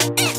Yeah.